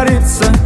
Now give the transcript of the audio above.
париться